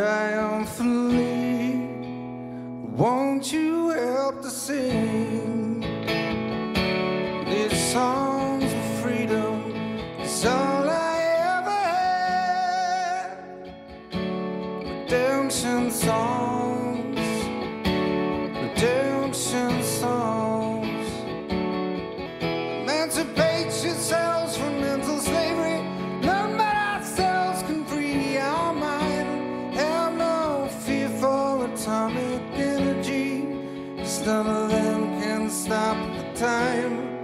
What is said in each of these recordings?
triumphantly. Won't you help to sing these songs of freedom? It's all I ever had. Redemption songs, redemption songs, emancipation. time.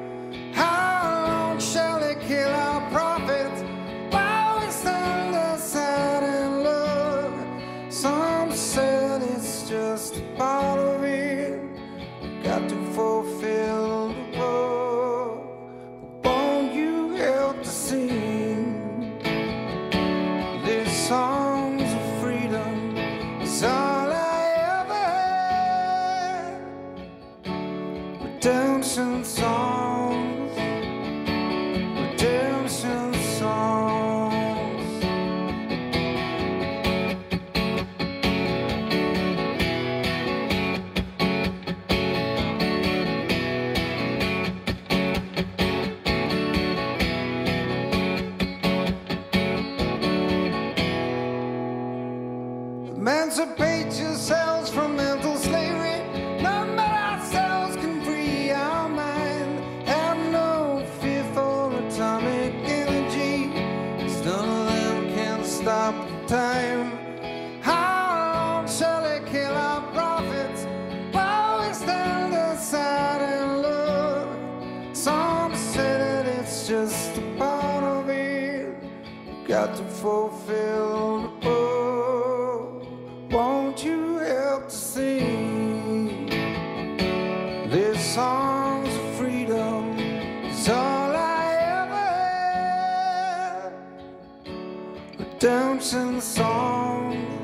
redemption songs. Emancipate yourselves from mental. got to fulfill. Oh, won't you help to sing this song's of freedom? It's all I ever had. redemption song.